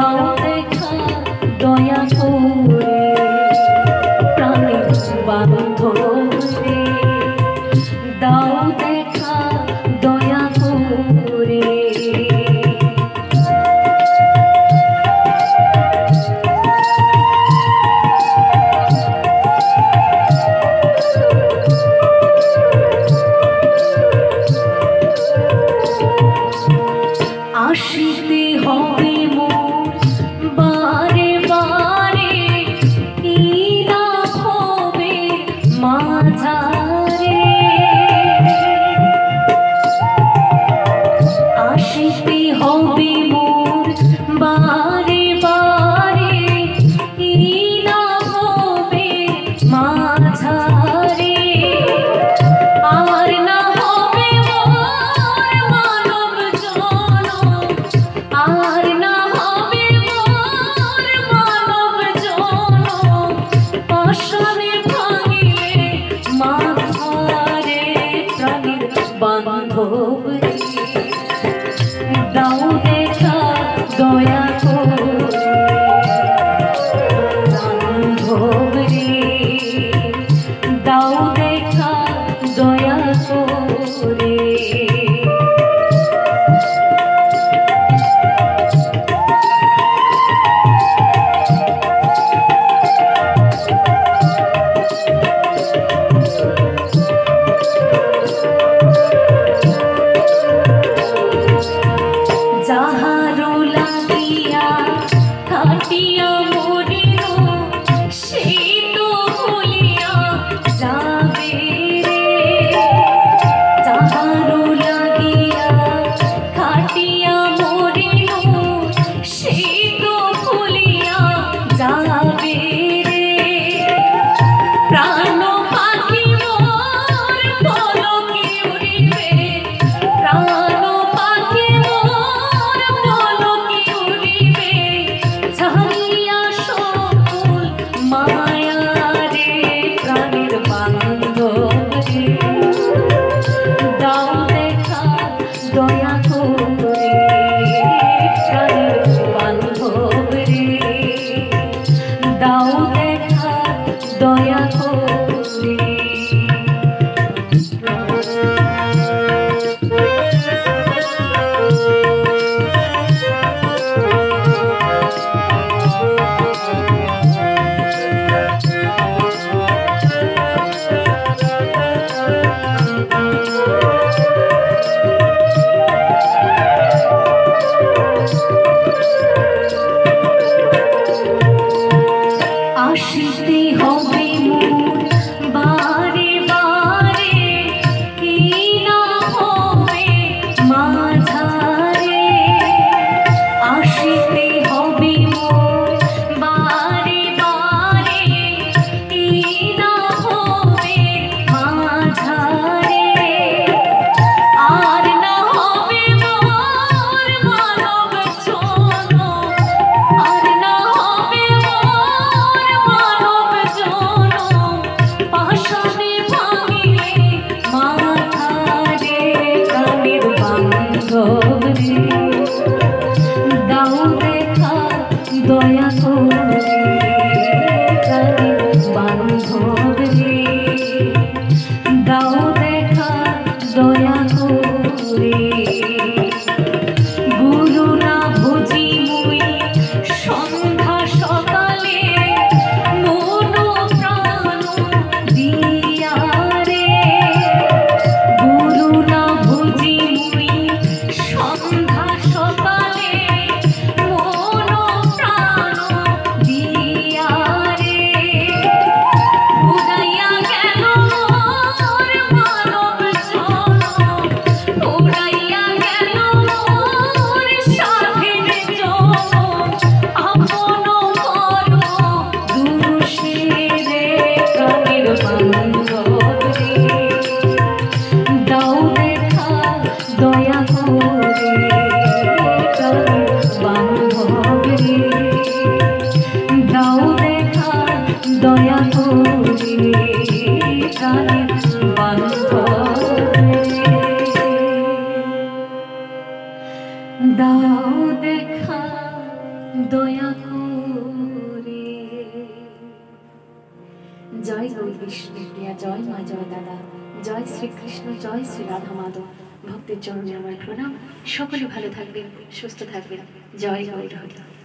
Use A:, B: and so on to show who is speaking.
A: দাও ধারে Oh. দয়া করে 我是你后宫 Thank you. জয় জয় জয় দাদা, জয় জয় শ্রী ভক্তের প্রণাম সকলে ভালো থাকবেন, সুস্থ থাকবেন। জয় গৌর হরি